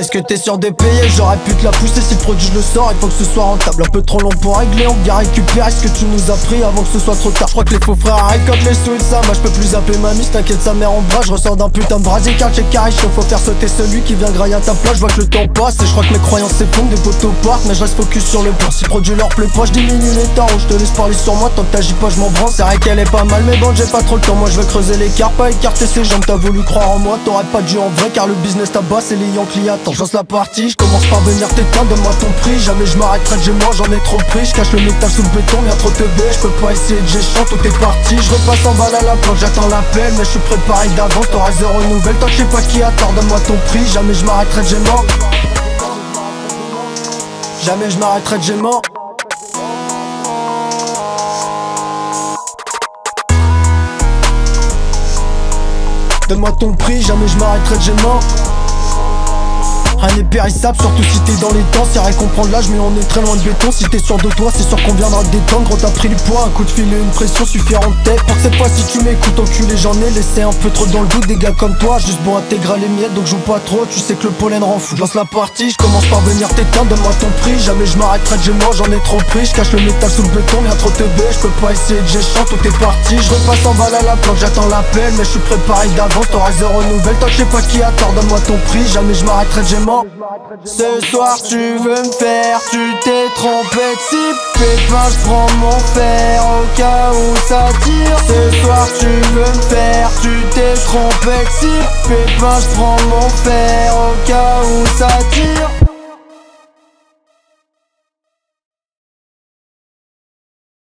Est-ce que t'es sûr de payer J'aurais pu te la pousser si le produit je le sors. Il faut que ce soit rentable. Un peu trop long pour régler On vient récupérer ce que tu nous as pris avant que ce soit trop tard. Je crois que les faux frères quand les sous ça. Moi je peux plus appeler mamie T'inquiète sa mère en bras Je ressors d'un putain de brasier car j'ai carré Faut faire sauter celui qui vient grailler à ta place. Je vois que le temps passe Et je crois que mes croyances s'effondrent Des poteaux partent Mais je reste focus sur le plan. Si produit leur plaît pas je diminue les temps. Je te laisse parler sur moi. Tant que t'agis pas je m'en branle. C'est vrai qu'elle est pas mal Mais bon j'ai pas trop le temps. Moi je veux creuser l'écart Pas écarter ses jambes T'as voulu croire en moi. T'aurais pas dû en vrai Car le business tabac c'est les Attends je la partie je commence par venir t'éteindre, donne-moi ton prix. Jamais je m'arrêterai de moi, j'en ai trop pris. Je cache le métal sous le béton, y'a trop te je peux pas essayer de géchant, tout est parti Je repasse en balle à la planche, j'attends l'appel Mais je suis préparé d'avance, t'auras zéro nouvelle Toi je sais pas qui attend, donne-moi ton prix Jamais je m'arrêterai de moi Jamais je m'arrêterai de moi Donne-moi ton prix, jamais je m'arrêterai de moi Rien n'est périssable, surtout si t'es dans les temps C'est rien comprendre l'âge, mais on est très loin de béton. Si t'es sûr de toi, c'est sûr qu'on viendra te détendre. Gros t'as pris le poids, un coup de fil et une pression suffira en tête Pour cette fois si tu m'écoutes, enculé j'en ai laissé un peu trop dans le doute. Des gars comme toi, juste bon intégrer les miettes Donc joue pas trop, tu sais que le pollen rend fou. Lance la partie, je commence par venir t'éteindre. Donne-moi ton prix, jamais je m'arrêterai de moi J'en ai trop pris, je cache le métal sous le béton Viens trop te je peux pas essayer de géchant, tout est parti. Je repasse en balle à la planche, j'attends l'appel Mais je suis préparé d'avance, t'auras zéro nouvelle Toi je sais pas qui attend, donne-moi ton prix Jamais je m'arrêterai de ce soir tu veux me faire, tu t'es trompé cible Pépin je prends mon fer au cas où ça tire. Ce soir tu veux me faire, tu t'es trompé cible Pépin je prends mon fer au cas où ça tire